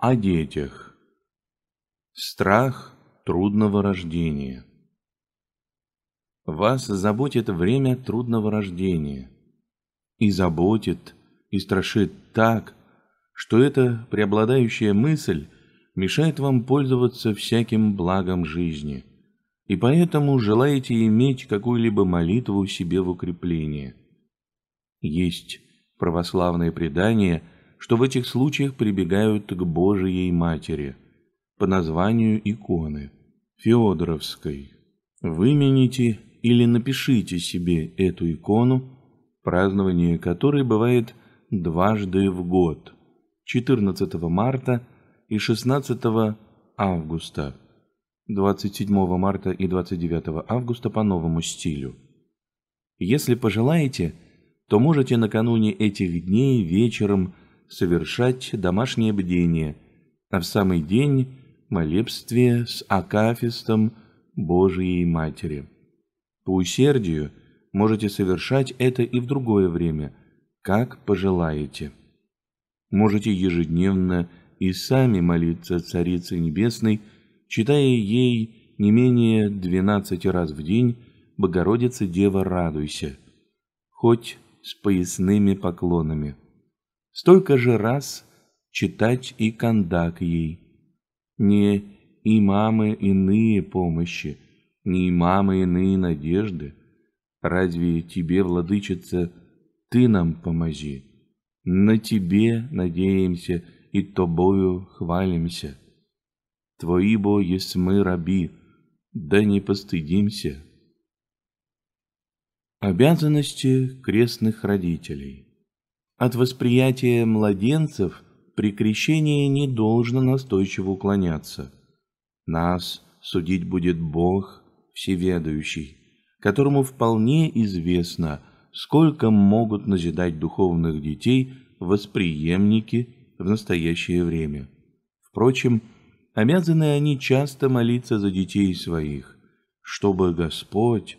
О детях. Страх трудного рождения. Вас заботит время трудного рождения. И заботит, и страшит так, что эта преобладающая мысль мешает вам пользоваться всяким благом жизни, и поэтому желаете иметь какую-либо молитву себе в укрепление. Есть православное предание – что в этих случаях прибегают к Божией Матери по названию иконы Феодоровской. Вымените или напишите себе эту икону, празднование которой бывает дважды в год, 14 марта и 16 августа, 27 марта и 29 августа по новому стилю. Если пожелаете, то можете накануне этих дней вечером совершать домашнее бдение, а в самый день молебствие с акафистом Божией Матери. По усердию можете совершать это и в другое время, как пожелаете. Можете ежедневно и сами молиться Царице Небесной, читая ей не менее двенадцати раз в день «Богородица Дева, радуйся», хоть с поясными поклонами столько же раз читать и кандак ей. Не имамы иные помощи, не имамы иные надежды. Разве тебе, владычица, ты нам помози? На тебе надеемся и тобою хвалимся. Твои бо есть мы раби, да не постыдимся. Обязанности крестных родителей – от восприятия младенцев при крещении не должно настойчиво уклоняться. Нас судить будет Бог Всеведающий, которому вполне известно, сколько могут назидать духовных детей восприемники в настоящее время. Впрочем, обязаны они часто молиться за детей своих, чтобы Господь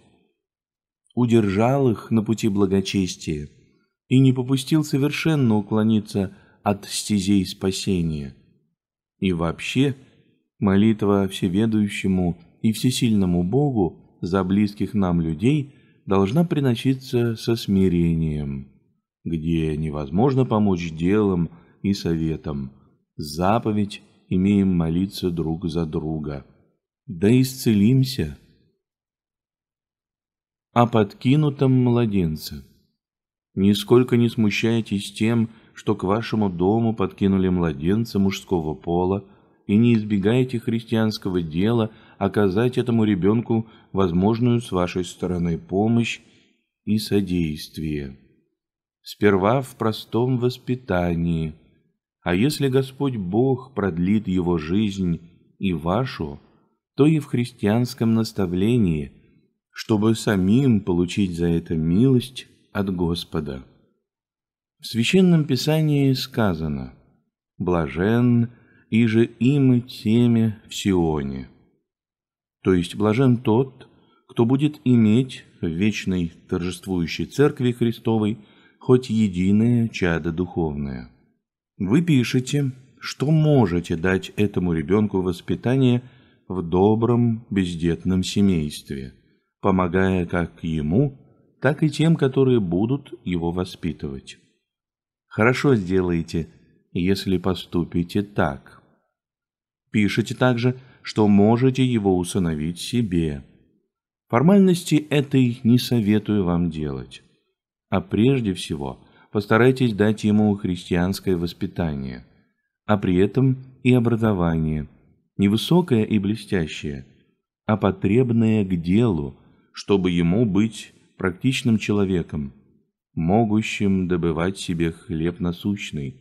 удержал их на пути благочестия, и не попустил совершенно уклониться от стезей спасения. И вообще, молитва всеведущему и всесильному Богу за близких нам людей должна приноситься со смирением, где невозможно помочь делом и советом. Заповедь имеем молиться друг за друга. Да исцелимся. О подкинутом младенце. Нисколько не смущайтесь тем, что к вашему дому подкинули младенца мужского пола, и не избегайте христианского дела оказать этому ребенку возможную с вашей стороны помощь и содействие. Сперва в простом воспитании, а если Господь Бог продлит его жизнь и вашу, то и в христианском наставлении, чтобы самим получить за это милость от Господа. В Священном Писании сказано «Блажен, и же им и теме в Сионе». То есть блажен тот, кто будет иметь в вечной торжествующей Церкви Христовой хоть единое чадо духовное. Вы пишете, что можете дать этому ребенку воспитание в добром бездетном семействе, помогая как ему, так и тем, которые будут его воспитывать. Хорошо сделаете, если поступите так. Пишите также, что можете его усыновить себе. Формальности этой не советую вам делать. А прежде всего постарайтесь дать ему христианское воспитание, а при этом и образование, не высокое и блестящее, а потребное к делу, чтобы ему быть практичным человеком, могущим добывать себе хлеб насущный.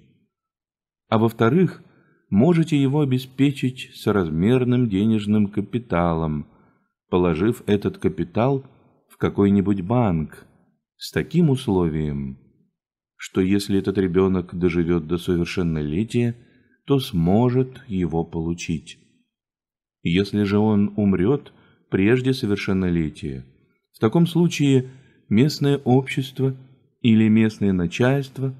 А во-вторых, можете его обеспечить соразмерным денежным капиталом, положив этот капитал в какой-нибудь банк с таким условием, что если этот ребенок доживет до совершеннолетия, то сможет его получить. Если же он умрет прежде совершеннолетия, в таком случае местное общество или местное начальство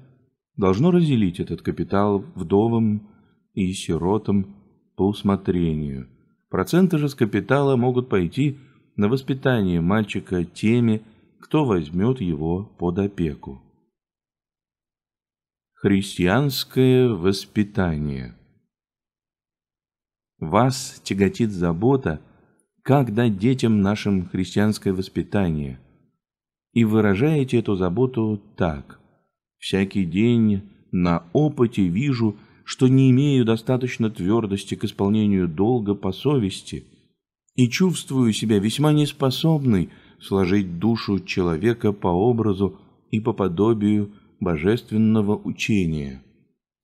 должно разделить этот капитал вдовам и сиротам по усмотрению. Проценты же с капитала могут пойти на воспитание мальчика теми, кто возьмет его под опеку. Христианское воспитание Вас тяготит забота, как дать детям нашим христианское воспитание, и выражаете эту заботу так. Всякий день на опыте вижу, что не имею достаточно твердости к исполнению долга по совести и чувствую себя весьма неспособной сложить душу человека по образу и по подобию божественного учения.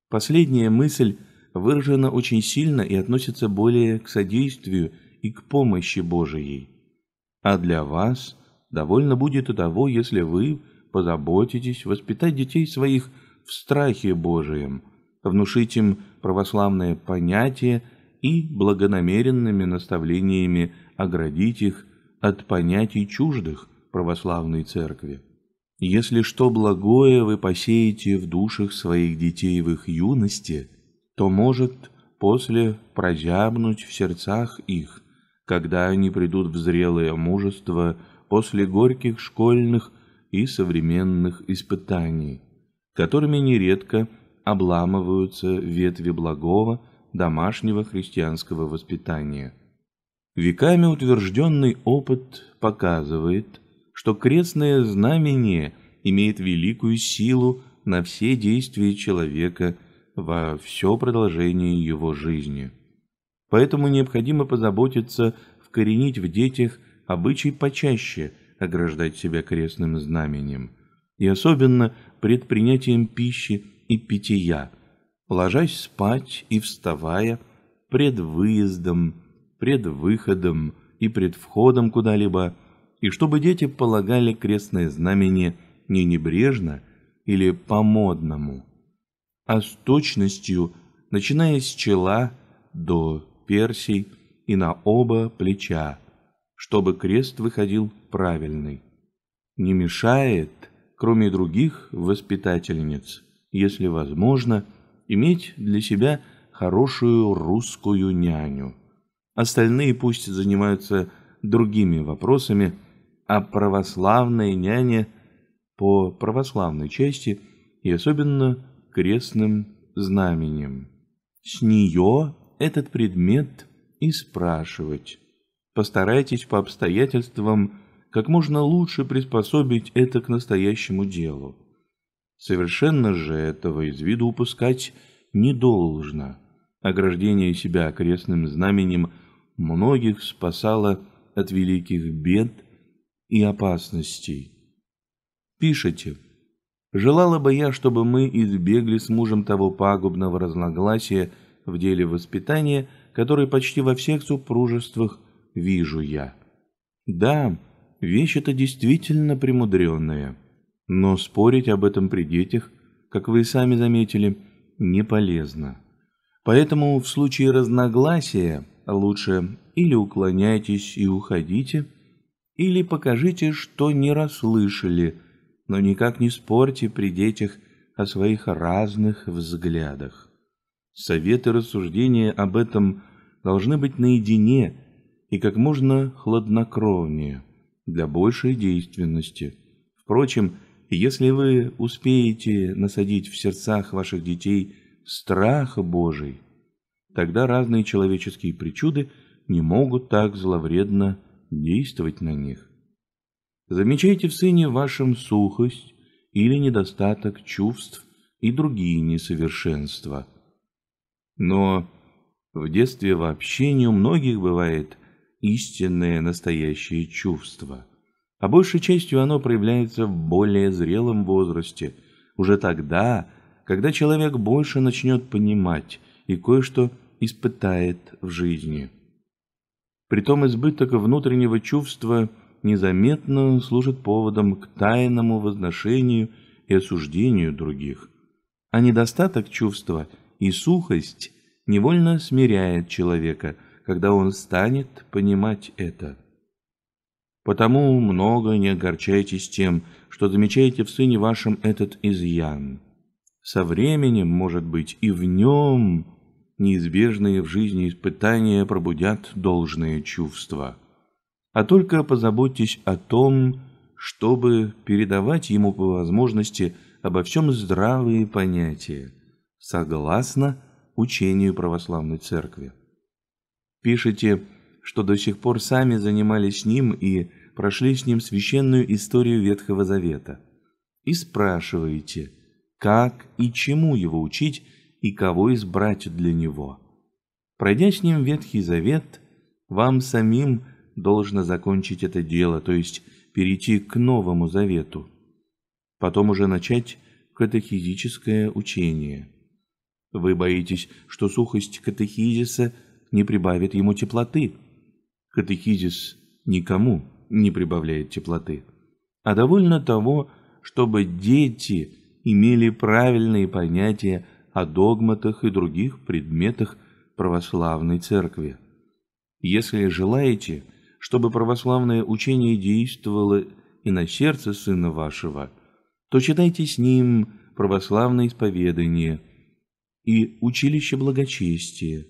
Последняя мысль выражена очень сильно и относится более к содействию и к помощи Божией. А для вас довольно будет и того, если вы позаботитесь воспитать детей своих в страхе Божием, внушить им православное понятие и благонамеренными наставлениями оградить их от понятий чуждых православной церкви. Если что благое вы посеете в душах своих детей в их юности, то может после прозябнуть в сердцах их, когда они придут в зрелое мужество после горьких школьных и современных испытаний, которыми нередко обламываются ветви благого домашнего христианского воспитания. Веками утвержденный опыт показывает – что крестное знамение имеет великую силу на все действия человека во все продолжение его жизни. Поэтому необходимо позаботиться вкоренить в детях обычай почаще ограждать себя крестным знаменем, и особенно пред принятием пищи и питья, ложась спать и вставая, пред выездом, пред выходом и пред входом куда-либо – и чтобы дети полагали крестное знамение не небрежно или по-модному, а с точностью, начиная с чела до персий и на оба плеча, чтобы крест выходил правильный. Не мешает, кроме других воспитательниц, если возможно, иметь для себя хорошую русскую няню. Остальные пусть занимаются другими вопросами, а православная няня по православной части и особенно крестным знаменем. С нее этот предмет и спрашивать. Постарайтесь по обстоятельствам как можно лучше приспособить это к настоящему делу. Совершенно же этого из виду упускать не должно. Ограждение себя крестным знаменем многих спасало от великих бед и опасностей. Пишите. Желала бы я, чтобы мы избегли с мужем того пагубного разногласия в деле воспитания, который почти во всех супружествах вижу я. Да, вещь эта действительно премудренная, но спорить об этом при детях, как вы сами заметили, не полезно. Поэтому в случае разногласия лучше или уклоняйтесь и уходите, или покажите, что не расслышали, но никак не спорьте при детях о своих разных взглядах. Советы рассуждения об этом должны быть наедине и как можно хладнокровнее, для большей действенности. Впрочем, если вы успеете насадить в сердцах ваших детей страх Божий, тогда разные человеческие причуды не могут так зловредно действовать на них. Замечайте в сыне вашем сухость или недостаток чувств и другие несовершенства. Но в детстве вообще не у многих бывает истинное настоящее чувство, а большей частью оно проявляется в более зрелом возрасте, уже тогда, когда человек больше начнет понимать и кое-что испытает в жизни. Притом избыток внутреннего чувства незаметно служит поводом к тайному возношению и осуждению других, а недостаток чувства и сухость невольно смиряет человека, когда он станет понимать это. Потому много не огорчайтесь тем, что замечаете в сыне вашем этот изъян. Со временем, может быть, и в нем неизбежные в жизни испытания пробудят должные чувства. А только позаботьтесь о том, чтобы передавать ему по возможности обо всем здравые понятия, согласно учению православной церкви. Пишите, что до сих пор сами занимались с ним и прошли с ним священную историю Ветхого Завета. И спрашиваете, как и чему его учить и кого избрать для него. Пройдя с ним Ветхий Завет, вам самим должно закончить это дело, то есть перейти к Новому Завету. Потом уже начать катехизическое учение. Вы боитесь, что сухость катехизиса не прибавит ему теплоты. Катехизис никому не прибавляет теплоты, а довольно того, чтобы дети имели правильные понятия о догматах и других предметах православной церкви. Если желаете, чтобы православное учение действовало и на сердце сына вашего, то читайте с ним православное исповедание и училище благочестия,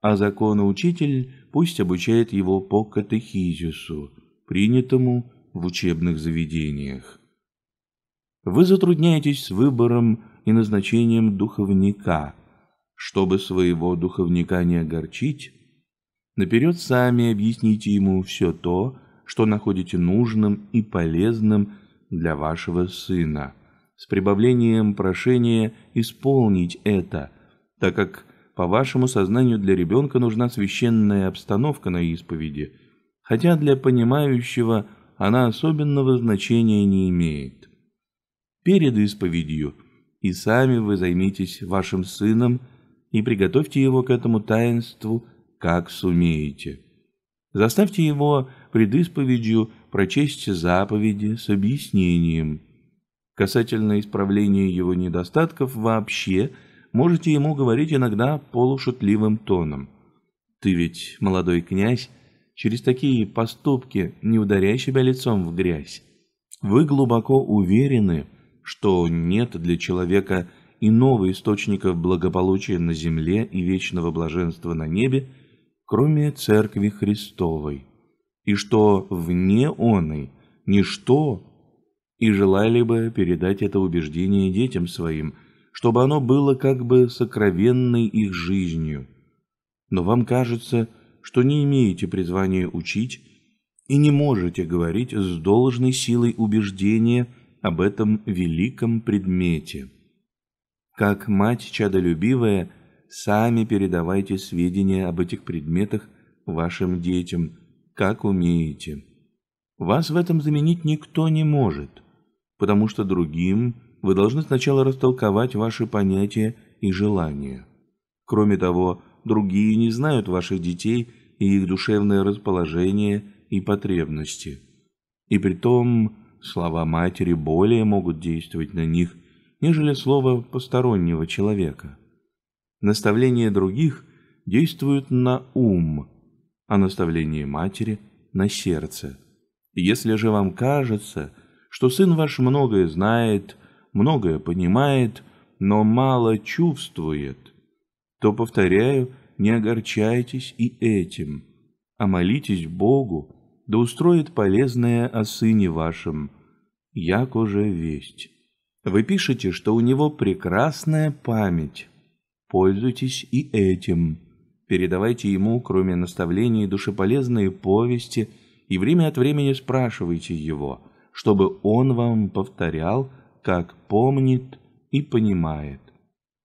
а законоучитель пусть обучает его по катехизису, принятому в учебных заведениях. Вы затрудняетесь с выбором и назначением духовника. Чтобы своего духовника не огорчить, наперед сами объясните ему все то, что находите нужным и полезным для вашего сына, с прибавлением прошения исполнить это, так как по вашему сознанию для ребенка нужна священная обстановка на исповеди, хотя для понимающего она особенного значения не имеет. Перед исповедью и сами вы займитесь вашим сыном и приготовьте его к этому таинству, как сумеете. Заставьте его пред исповедью прочесть заповеди с объяснением. Касательно исправления его недостатков вообще – можете ему говорить иногда полушутливым тоном. Ты ведь, молодой князь, через такие поступки не ударяй себя лицом в грязь. Вы глубоко уверены, что нет для человека иного источника благополучия на земле и вечного блаженства на небе, кроме Церкви Христовой, и что вне оной ничто, и желали бы передать это убеждение детям своим – чтобы оно было как бы сокровенной их жизнью. Но вам кажется, что не имеете призвания учить и не можете говорить с должной силой убеждения об этом великом предмете. Как мать чадолюбивая, сами передавайте сведения об этих предметах вашим детям, как умеете. Вас в этом заменить никто не может, потому что другим – вы должны сначала растолковать ваши понятия и желания. Кроме того, другие не знают ваших детей и их душевное расположение и потребности. И при том слова матери более могут действовать на них, нежели слово постороннего человека. Наставления других действуют на ум, а наставление матери – на сердце. Если же вам кажется, что сын ваш многое знает многое понимает, но мало чувствует, то, повторяю, не огорчайтесь и этим, а молитесь Богу, да устроит полезное о сыне вашем, як уже весть. Вы пишете, что у него прекрасная память. Пользуйтесь и этим. Передавайте ему, кроме наставлений, душеполезные повести и время от времени спрашивайте его, чтобы он вам повторял как помнит и понимает.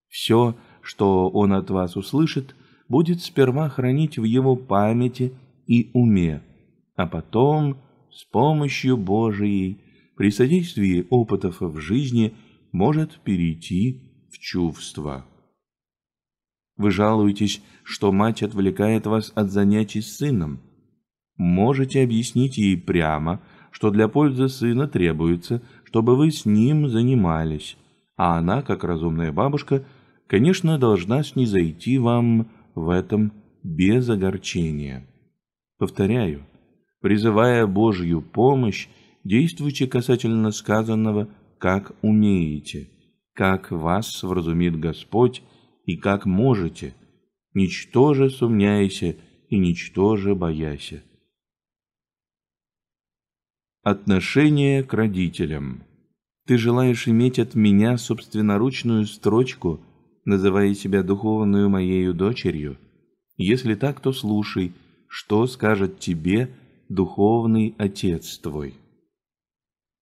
Все, что он от вас услышит, будет сперва хранить в его памяти и уме, а потом с помощью Божией при содействии опытов в жизни может перейти в чувства. Вы жалуетесь, что мать отвлекает вас от занятий с сыном. Можете объяснить ей прямо, что для пользы сына требуется – чтобы вы с ним занимались, а она, как разумная бабушка, конечно, должна снизойти вам в этом без огорчения. Повторяю, призывая Божью помощь, действуйте касательно сказанного, как умеете, как вас вразумит Господь и как можете, ничтоже сумняйся и ничтоже бояся. Отношение к родителям. Ты желаешь иметь от меня собственноручную строчку, называя себя духовную моею дочерью? Если так, то слушай, что скажет тебе духовный отец твой.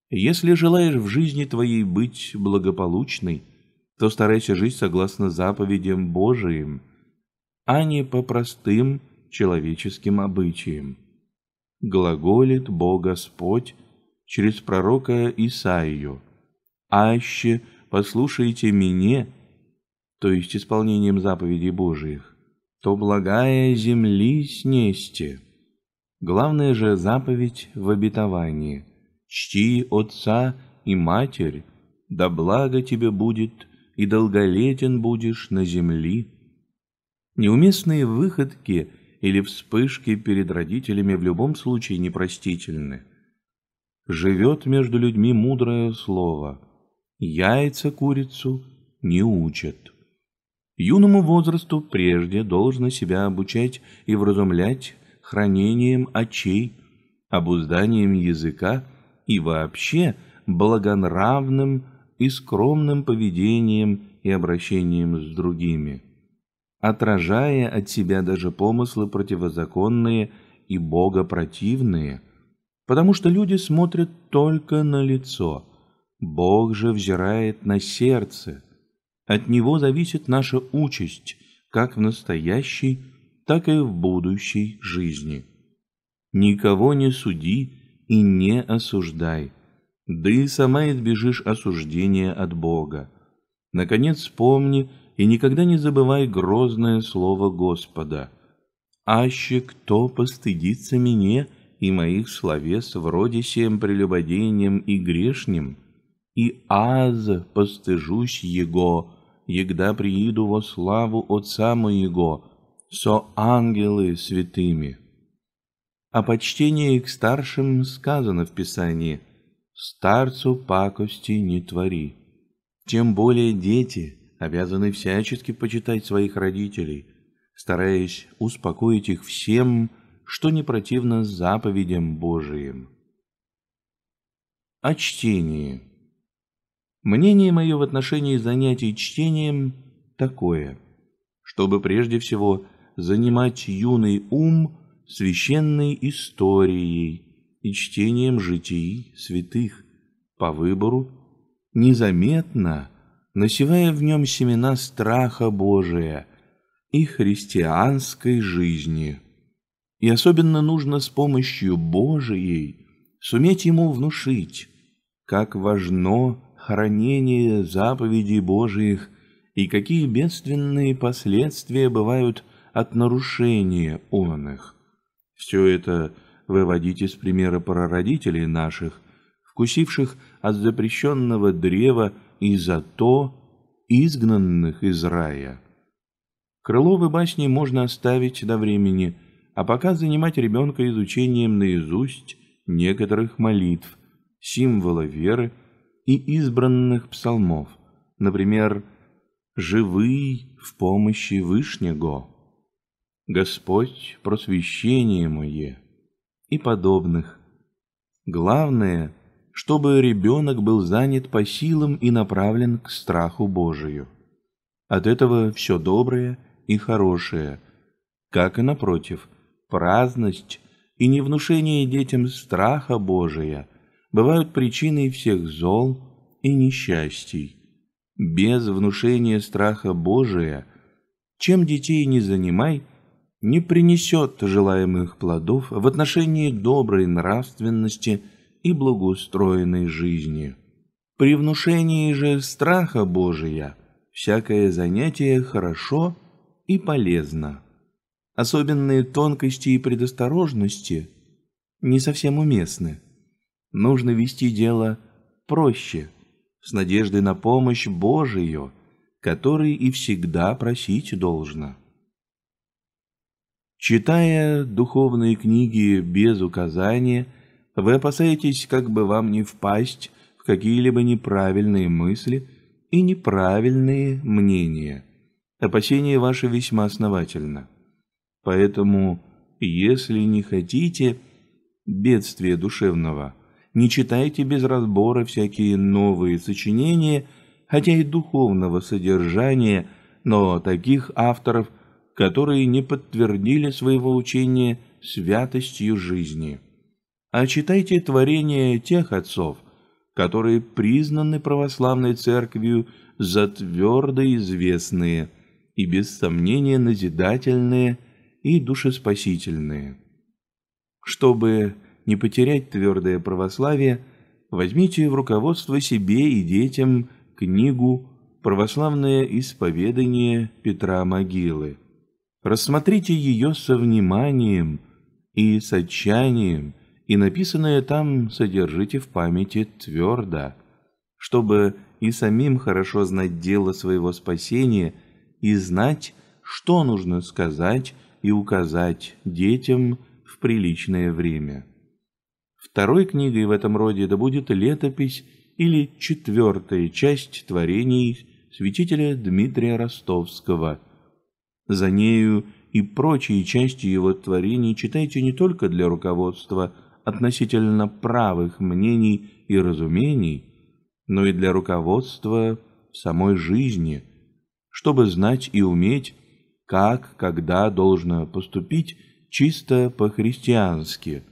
Если желаешь в жизни твоей быть благополучной, то старайся жить согласно заповедям Божиим, а не по простым человеческим обычаям. Глаголит Бог Господь через пророка Исаию. «Аще послушайте мне, то есть исполнением заповедей Божиих, то благая земли снесте». Главная же заповедь в обетовании – «Чти отца и матерь, да благо тебе будет, и долголетен будешь на земли». Неуместные выходки или вспышки перед родителями в любом случае непростительны. Живет между людьми мудрое слово «Яйца курицу не учат». Юному возрасту прежде должно себя обучать и вразумлять хранением очей, обузданием языка и вообще благонравным и скромным поведением и обращением с другими, отражая от себя даже помыслы противозаконные и богопротивные, потому что люди смотрят только на лицо, Бог же взирает на сердце. От него зависит наша участь, как в настоящей, так и в будущей жизни. Никого не суди и не осуждай, да и сама избежишь осуждения от Бога. Наконец помни и никогда не забывай грозное слово Господа. «Аще кто постыдится мне и моих словес вроде сем прелюбодением и грешним, и аз постыжусь Его, егда прииду во славу Отца моего, со ангелы святыми. О почтении к старшим сказано в Писании «Старцу пакости не твори». Тем более дети обязаны всячески почитать своих родителей, стараясь успокоить их всем, что не противно заповедям Божиим. О чтении. Мнение мое в отношении занятий чтением такое, чтобы прежде всего занимать юный ум священной историей и чтением житий святых по выбору, незаметно насевая в нем семена страха Божия и христианской жизни. И особенно нужно с помощью Божией суметь ему внушить, как важно хранение заповедей Божиих и какие бедственные последствия бывают от нарушения он их. Все это выводить из примера прародителей наших, вкусивших от запрещенного древа и за то изгнанных из рая. Крыловы басни можно оставить до времени, а пока занимать ребенка изучением наизусть некоторых молитв, символа веры и избранных псалмов, например, «Живый в помощи Вышнего». Господь, просвещение мое и подобных. Главное, чтобы ребенок был занят по силам и направлен к страху Божию. От этого все доброе и хорошее, как и напротив, праздность и невнушение детям страха Божия бывают причиной всех зол и несчастий. Без внушения страха Божия, чем детей не занимай – не принесет желаемых плодов в отношении доброй нравственности и благоустроенной жизни. При внушении же страха Божия всякое занятие хорошо и полезно. Особенные тонкости и предосторожности не совсем уместны. Нужно вести дело проще, с надеждой на помощь Божию, которой и всегда просить должно. Читая духовные книги без указания, вы опасаетесь, как бы вам не впасть в какие-либо неправильные мысли и неправильные мнения. Опасение ваше весьма основательно. Поэтому, если не хотите бедствия душевного, не читайте без разбора всякие новые сочинения, хотя и духовного содержания, но таких авторов, которые не подтвердили своего учения святостью жизни. А читайте творения тех отцов, которые признаны православной церковью за твердо известные и без сомнения назидательные и душеспасительные. Чтобы не потерять твердое православие, возьмите в руководство себе и детям книгу «Православное исповедание Петра Могилы». Рассмотрите ее со вниманием и с отчаянием, и написанное там содержите в памяти твердо, чтобы и самим хорошо знать дело своего спасения и знать, что нужно сказать и указать детям в приличное время. Второй книгой в этом роде да будет летопись или четвертая часть творений святителя Дмитрия Ростовского. За нею и прочие части его творений читайте не только для руководства относительно правых мнений и разумений, но и для руководства в самой жизни, чтобы знать и уметь, как, когда должно поступить чисто по-христиански,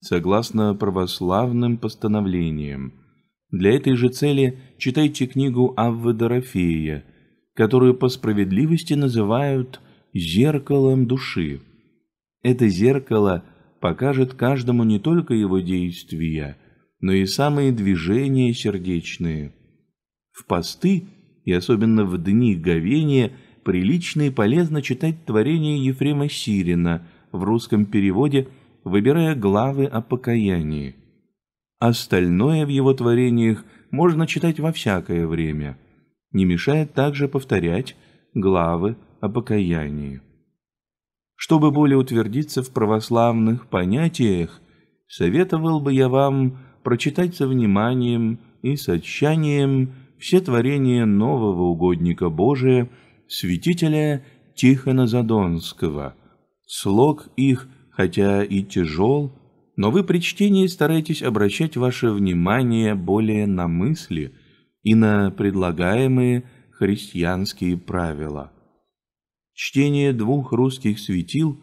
согласно православным постановлениям. Для этой же цели читайте книгу Аввы Дорофея, которую по справедливости называют «зеркалом души». Это зеркало покажет каждому не только его действия, но и самые движения сердечные. В посты, и особенно в дни говения, прилично и полезно читать творение Ефрема Сирина в русском переводе, выбирая главы о покаянии. Остальное в его творениях можно читать во всякое время. Не мешает также повторять главы о покаянии. Чтобы более утвердиться в православных понятиях, советовал бы я вам прочитать со вниманием и с отчаянием все творения нового угодника Божия, святителя Тихона Задонского. Слог их, хотя и тяжел, но вы при чтении старайтесь обращать ваше внимание более на мысли и на предлагаемые христианские правила. Чтение двух русских светил,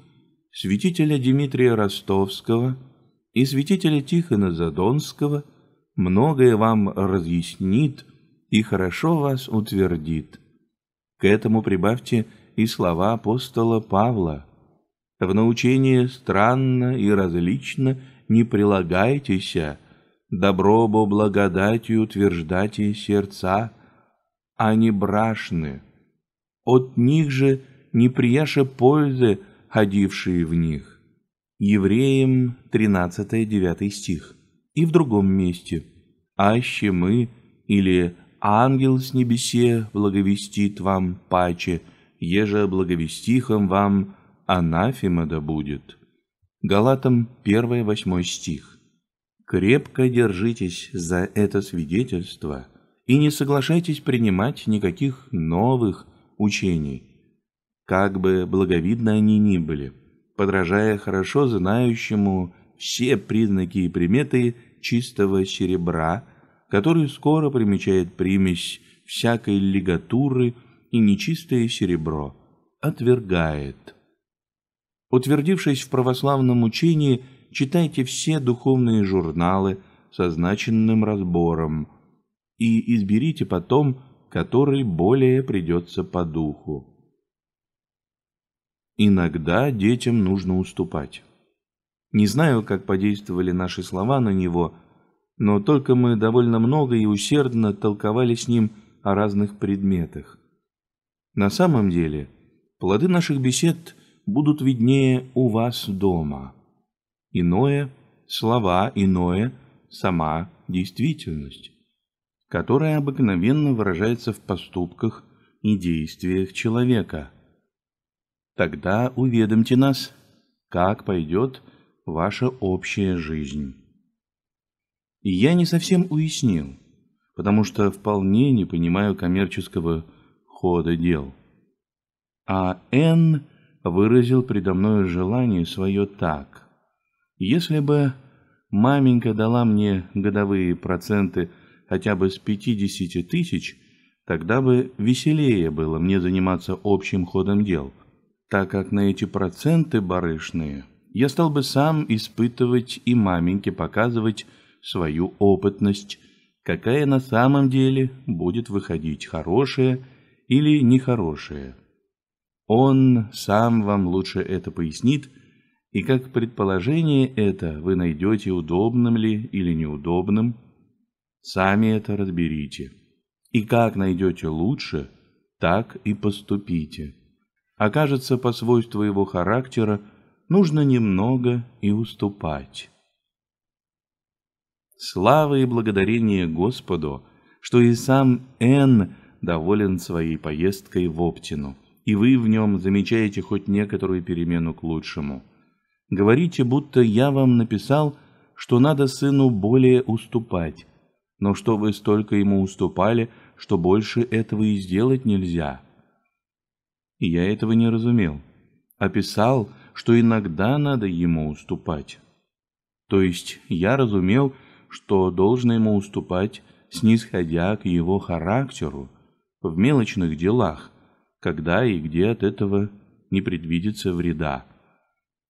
святителя Дмитрия Ростовского – и святителя Тихона Задонского многое вам разъяснит и хорошо вас утвердит. К этому прибавьте и слова апостола Павла. В научение странно и различно не прилагайтесь, добро бо благодатью утверждайте сердца, а не брашны. От них же не прияше пользы, ходившие в них. Евреям 13-9 стих. И в другом месте. «Аще мы» или «Ангел с небесе благовестит вам паче, еже благовестихом вам анафема да будет». Галатам 1-8 стих. Крепко держитесь за это свидетельство и не соглашайтесь принимать никаких новых учений, как бы благовидно они ни были – подражая хорошо знающему все признаки и приметы чистого серебра, который скоро примечает примесь всякой лигатуры и нечистое серебро, отвергает. Утвердившись в православном учении, читайте все духовные журналы со значенным разбором и изберите потом, который более придется по духу. Иногда детям нужно уступать. Не знаю, как подействовали наши слова на него, но только мы довольно много и усердно толковали с ним о разных предметах. На самом деле, плоды наших бесед будут виднее у вас дома. Иное – слова, иное – сама действительность, которая обыкновенно выражается в поступках и действиях человека – Тогда уведомьте нас, как пойдет ваша общая жизнь. И я не совсем уяснил, потому что вполне не понимаю коммерческого хода дел. А Н выразил предо мною желание свое так. Если бы маменька дала мне годовые проценты хотя бы с 50 тысяч, тогда бы веселее было мне заниматься общим ходом дел, так как на эти проценты барышные я стал бы сам испытывать и маменьке показывать свою опытность, какая на самом деле будет выходить хорошая или нехорошая. Он сам вам лучше это пояснит, и как предположение это вы найдете удобным ли или неудобным, сами это разберите. И как найдете лучше, так и поступите. Окажется по свойству его характера, нужно немного и уступать. Слава и благодарение Господу, что и сам Н доволен своей поездкой в Оптину, и вы в нем замечаете хоть некоторую перемену к лучшему. Говорите, будто я вам написал, что надо сыну более уступать, но что вы столько ему уступали, что больше этого и сделать нельзя. И я этого не разумел. Описал, что иногда надо ему уступать. То есть я разумел, что должно ему уступать, снисходя к его характеру в мелочных делах, когда и где от этого не предвидится вреда.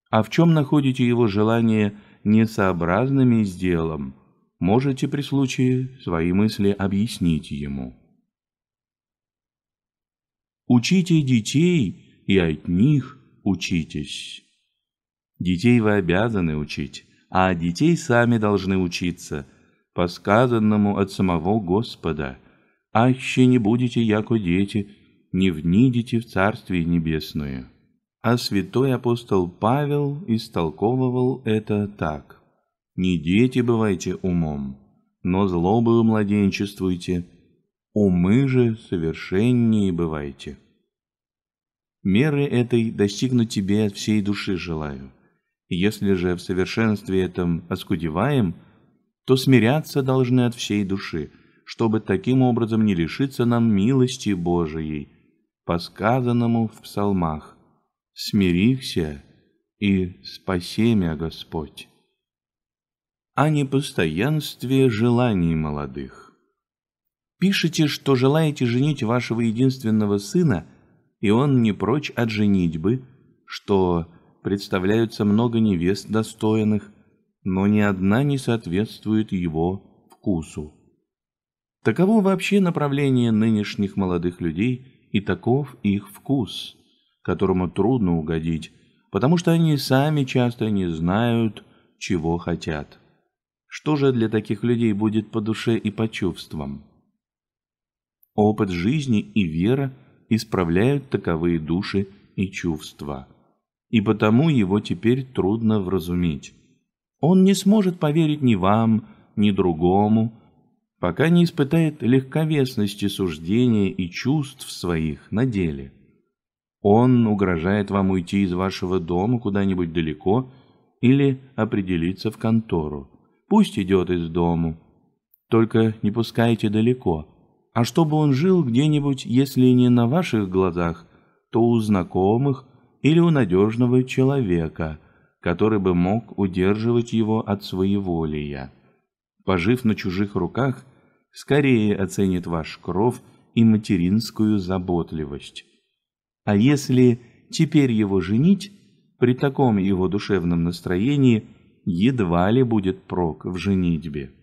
А в чем находите его желание несообразными с делом, можете при случае свои мысли объяснить ему. Учите детей и от них учитесь. Детей вы обязаны учить, а детей сами должны учиться, по сказанному от самого Господа. Аще не будете, яко дети, не внидите в Царствие Небесное. А святой апостол Павел истолковывал это так. «Не дети бывайте умом, но злобою младенчествуйте, умы же совершеннее бывайте». Меры этой достигнуть тебе от всей души желаю. Если же в совершенстве этом оскудеваем, то смиряться должны от всей души, чтобы таким образом не лишиться нам милости Божией, по сказанному в псалмах смирихся и спаси меня, Господь. О непостоянстве желаний молодых. Пишите, что желаете женить вашего единственного сына, и он не прочь от женитьбы, что представляются много невест достойных, но ни одна не соответствует его вкусу. Таково вообще направление нынешних молодых людей и таков их вкус которому трудно угодить, потому что они сами часто не знают, чего хотят. Что же для таких людей будет по душе и по чувствам? Опыт жизни и вера исправляют таковые души и чувства, и потому его теперь трудно вразумить. Он не сможет поверить ни вам, ни другому, пока не испытает легковесности суждения и чувств своих на деле. Он угрожает вам уйти из вашего дома куда-нибудь далеко или определиться в контору. Пусть идет из дому, только не пускайте далеко. А чтобы он жил где-нибудь, если не на ваших глазах, то у знакомых или у надежного человека, который бы мог удерживать его от своеволия. Пожив на чужих руках, скорее оценит ваш кров и материнскую заботливость. А если теперь его женить, при таком его душевном настроении едва ли будет прок в женитьбе.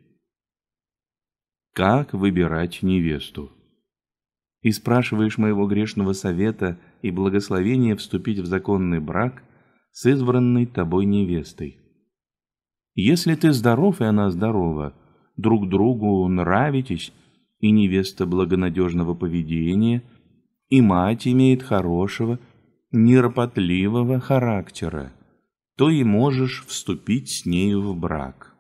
Как выбирать невесту? И спрашиваешь моего грешного совета и благословения вступить в законный брак с избранной тобой невестой. Если ты здоров, и она здорова, друг другу нравитесь, и невеста благонадежного поведения – и мать имеет хорошего, неропотливого характера, то и можешь вступить с нею в брак.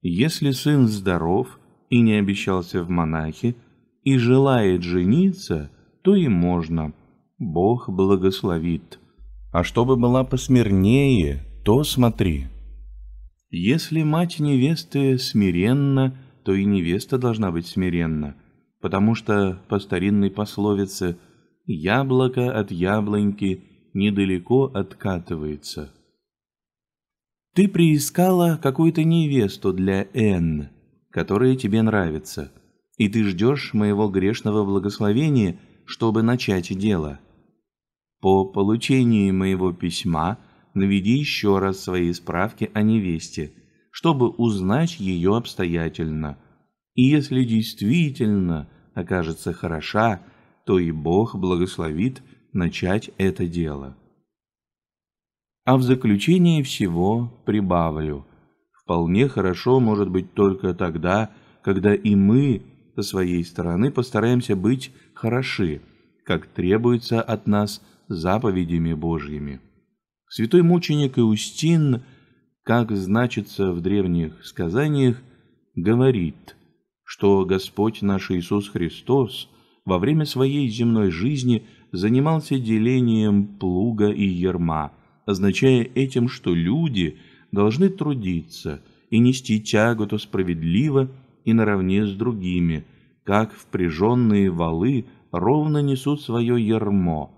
Если сын здоров и не обещался в монахи, и желает жениться, то и можно, Бог благословит. А чтобы была посмирнее, то смотри. Если мать невесты смиренна, то и невеста должна быть смиренна, потому что по старинной пословице яблоко от яблоньки недалеко откатывается. Ты приискала какую-то невесту для Н, которая тебе нравится, и ты ждешь моего грешного благословения, чтобы начать дело. По получении моего письма наведи еще раз свои справки о невесте, чтобы узнать ее обстоятельно. И если действительно окажется хороша, то и Бог благословит начать это дело. А в заключение всего прибавлю. Вполне хорошо может быть только тогда, когда и мы со своей стороны постараемся быть хороши, как требуется от нас заповедями Божьими. Святой мученик Иустин, как значится в древних сказаниях, говорит, что Господь наш Иисус Христос во время своей земной жизни занимался делением плуга и ерма – означая этим, что люди должны трудиться и нести тяготу справедливо и наравне с другими, как впряженные валы ровно несут свое ермо.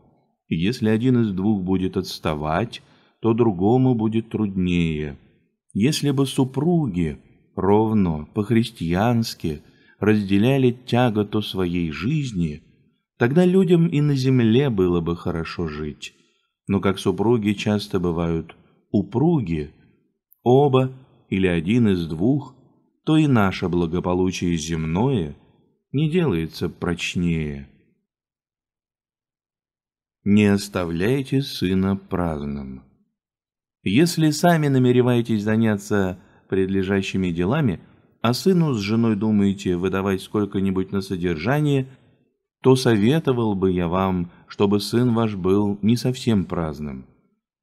И если один из двух будет отставать, то другому будет труднее. Если бы супруги ровно, по-христиански, разделяли тяготу своей жизни, тогда людям и на земле было бы хорошо жить. Но как супруги часто бывают упруги, оба или один из двух, то и наше благополучие земное не делается прочнее. Не оставляйте сына праздным. Если сами намереваетесь заняться предлежащими делами, а сыну с женой думаете выдавать сколько-нибудь на содержание – то советовал бы я вам, чтобы сын ваш был не совсем праздным.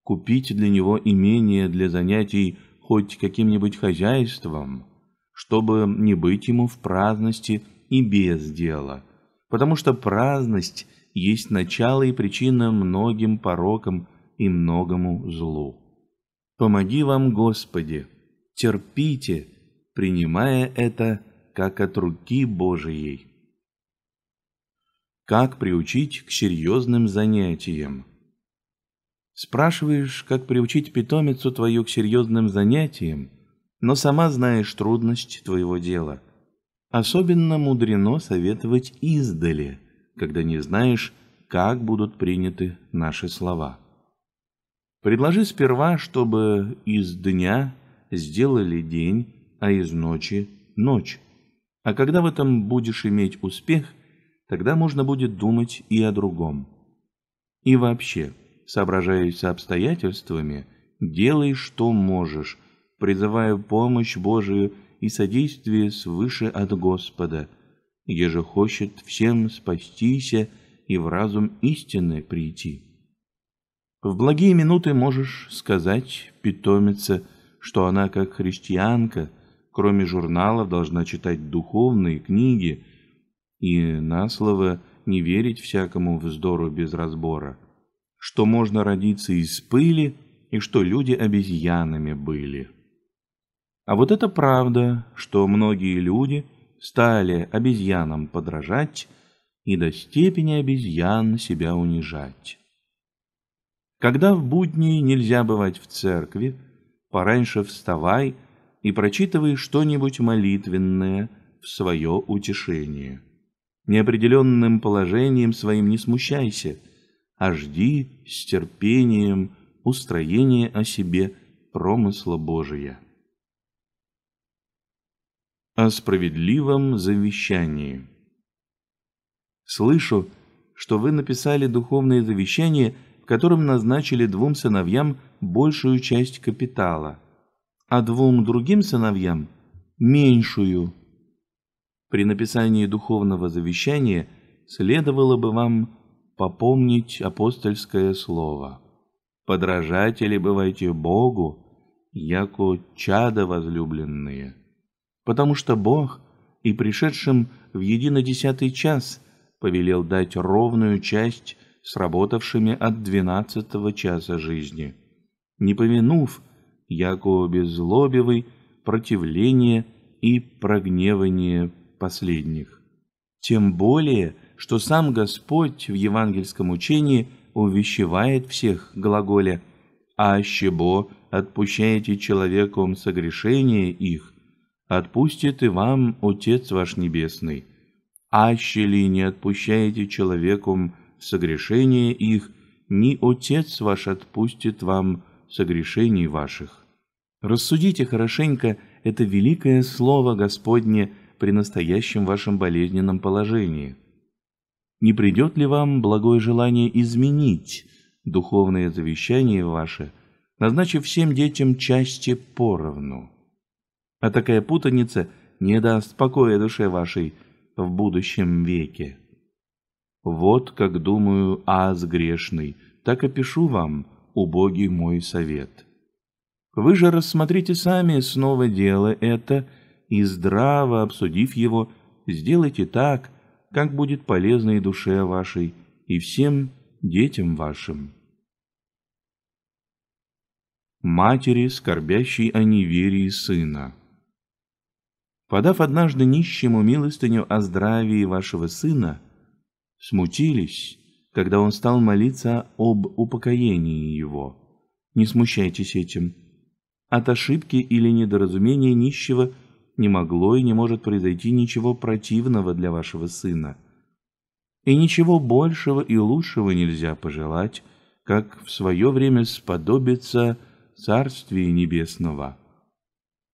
Купить для него имение для занятий хоть каким-нибудь хозяйством, чтобы не быть ему в праздности и без дела, потому что праздность есть начало и причина многим порокам и многому злу. Помоги вам, Господи, терпите, принимая это как от руки Божией. Как приучить к серьезным занятиям? Спрашиваешь, как приучить питомицу твою к серьезным занятиям, но сама знаешь трудность твоего дела. Особенно мудрено советовать издали, когда не знаешь, как будут приняты наши слова. Предложи сперва, чтобы из дня сделали день, а из ночи – ночь. А когда в этом будешь иметь успех – тогда можно будет думать и о другом. И вообще, соображаясь обстоятельствами, делай, что можешь, призывая помощь Божию и содействие свыше от Господа, еже хочет всем спастися и в разум истины прийти. В благие минуты можешь сказать питомице, что она, как христианка, кроме журналов, должна читать духовные книги, и на слово не верить всякому вздору без разбора, что можно родиться из пыли и что люди обезьянами были. А вот это правда, что многие люди стали обезьянам подражать и до степени обезьян себя унижать. Когда в будни нельзя бывать в церкви, пораньше вставай и прочитывай что-нибудь молитвенное в свое утешение. Неопределенным положением своим не смущайся, а жди с терпением устроения о себе промысла Божия. О справедливом завещании. Слышу, что вы написали духовное завещание, в котором назначили двум сыновьям большую часть капитала, а двум другим сыновьям меньшую при написании духовного завещания следовало бы вам попомнить апостольское слово. Подражатели бывайте Богу, яко чада возлюбленные. Потому что Бог и пришедшим в единодесятый час повелел дать ровную часть сработавшими от двенадцатого часа жизни, не повинув, яко беззлобивый, противление и прогневание последних. Тем более, что сам Господь в евангельском учении увещевает всех глаголе «А щебо отпущаете человеком согрешение их, отпустит и вам Отец ваш Небесный. Аще ли не отпущаете человеком согрешение их, ни Отец ваш отпустит вам согрешений ваших». Рассудите хорошенько это великое слово Господне при настоящем вашем болезненном положении. Не придет ли вам благое желание изменить духовное завещание ваше – назначив всем детям части поровну. А такая путаница не даст покоя душе вашей в будущем веке. Вот как думаю аз грешный, так опишу вам, убогий мой совет. Вы же рассмотрите сами снова дело это и здраво обсудив его, сделайте так, как будет полезно и душе вашей, и всем детям вашим матери, скорбящей о неверии сына. Подав однажды нищему милостыню о здравии вашего сына, смутились, когда он стал молиться об упокоении его. Не смущайтесь этим. От ошибки или недоразумения нищего не могло и не может произойти ничего противного для вашего сына. И ничего большего и лучшего нельзя пожелать, как в свое время сподобиться Царствия Небесного.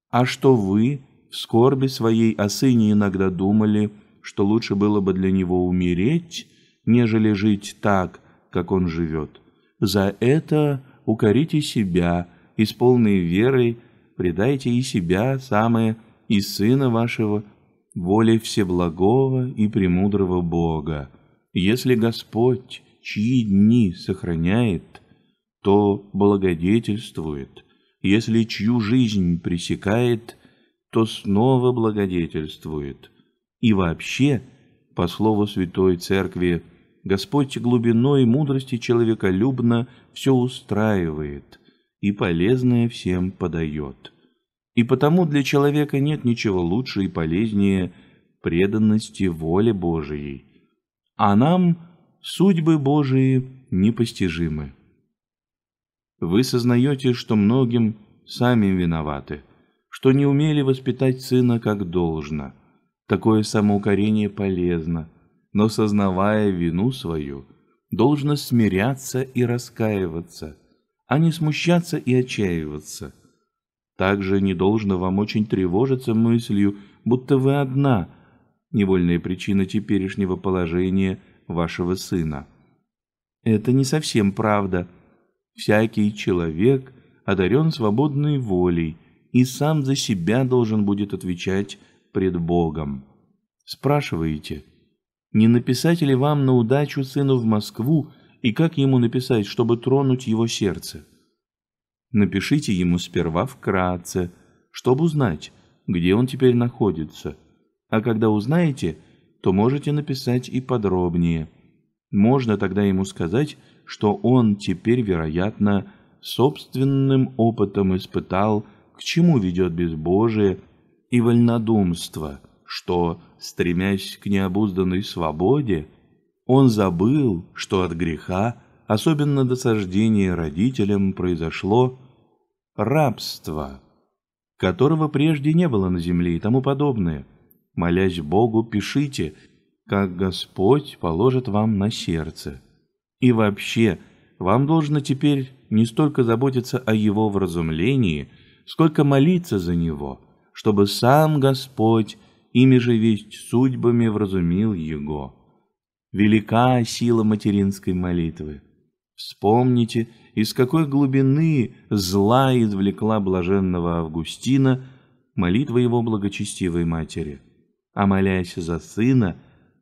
А что вы в скорби своей о сыне иногда думали, что лучше было бы для него умереть, нежели жить так, как он живет? За это укорите себя и с полной верой предайте и себя самое, и сына вашего, воле Всеблагого и Премудрого Бога. Если Господь, чьи дни сохраняет, то благодетельствует, если чью жизнь пресекает, то снова благодетельствует. И вообще, по слову Святой Церкви, Господь глубиной мудрости человеколюбно все устраивает и полезное всем подает. И потому для человека нет ничего лучше и полезнее преданности воле Божией. А нам судьбы Божии непостижимы. Вы сознаете, что многим сами виноваты, что не умели воспитать сына как должно. Такое самоукорение полезно, но, сознавая вину свою, должно смиряться и раскаиваться, а не смущаться и отчаиваться. Также не должно вам очень тревожиться мыслью, будто вы одна, невольная причина теперешнего положения вашего сына. Это не совсем правда – Всякий человек одарен свободной волей и сам за себя должен будет отвечать пред Богом. Спрашиваете, не написать ли вам на удачу сыну в Москву и как ему написать, чтобы тронуть его сердце? Напишите ему сперва вкратце, чтобы узнать, где он теперь находится. А когда узнаете, то можете написать и подробнее. Можно тогда ему сказать, что он теперь, вероятно, собственным опытом испытал, к чему ведет безбожие и вольнодумство, что, стремясь к необузданной свободе, он забыл, что от греха, особенно досаждения родителям, произошло рабство, которого прежде не было на земле и тому подобное. Молясь Богу, пишите, как Господь положит вам на сердце. И вообще, вам должно теперь не столько заботиться о его вразумлении, сколько молиться за него, чтобы сам Господь ими же весть судьбами вразумил его. Велика сила материнской молитвы. Вспомните, из какой глубины зла извлекла блаженного Августина молитва его благочестивой матери. А молясь за сына,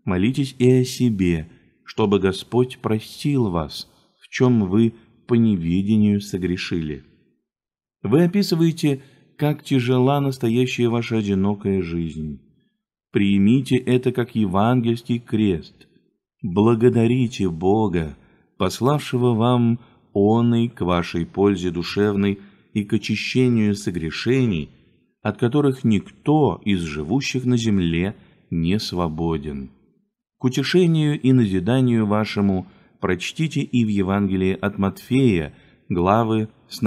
молитесь и о себе – чтобы Господь простил вас, в чем вы по неведению согрешили. Вы описываете, как тяжела настоящая ваша одинокая жизнь. Примите это как евангельский крест. Благодарите Бога, пославшего вам оный к вашей пользе душевной и к очищению согрешений, от которых никто из живущих на земле не свободен. К утешению и назиданию вашему прочтите и в Евангелии от Матфея главы с